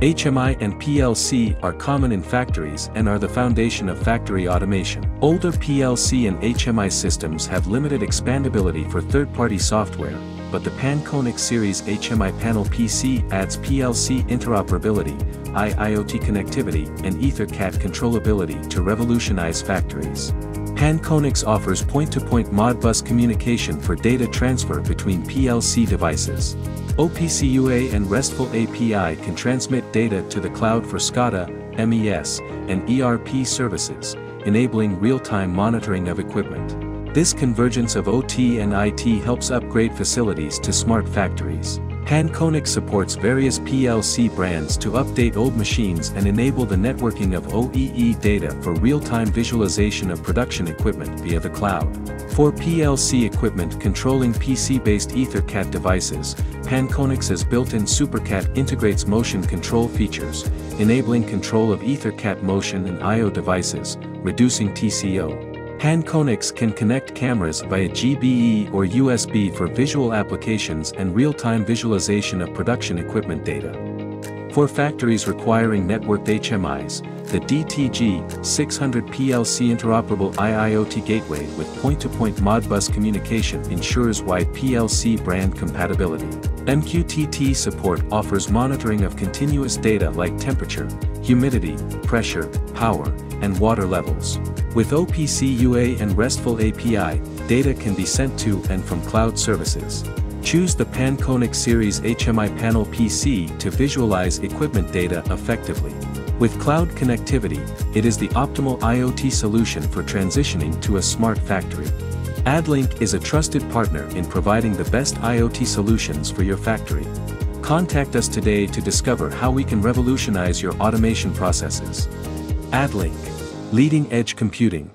HMI and PLC are common in factories and are the foundation of factory automation. Older PLC and HMI systems have limited expandability for third-party software, but the PanKonix series HMI panel PC adds PLC interoperability, IIoT connectivity, and EtherCAT controllability to revolutionize factories. PanKonix offers point-to-point -point Modbus communication for data transfer between PLC devices. OPC UA and RESTful API can transmit data to the cloud for SCADA, MES, and ERP services, enabling real-time monitoring of equipment. This convergence of OT and IT helps upgrade facilities to smart factories. PanKonix supports various PLC brands to update old machines and enable the networking of OEE data for real-time visualization of production equipment via the cloud. For PLC equipment controlling PC-based EtherCAT devices, PanKonix's built-in SuperCAT integrates motion control features, enabling control of EtherCAT motion and I.O. devices, reducing TCO. PanKonix can connect cameras via GBE or USB for visual applications and real-time visualization of production equipment data. For factories requiring networked HMIs, the DTG600 PLC interoperable IIoT gateway with point-to-point -point Modbus communication ensures wide PLC brand compatibility. MQTT support offers monitoring of continuous data like temperature, humidity, pressure, power, and water levels. With OPC UA and RESTful API, data can be sent to and from cloud services. Choose the PanKonix Series HMI Panel PC to visualize equipment data effectively. With cloud connectivity, it is the optimal IoT solution for transitioning to a smart factory. AdLink is a trusted partner in providing the best IoT solutions for your factory. Contact us today to discover how we can revolutionize your automation processes. AdLink. Leading Edge Computing.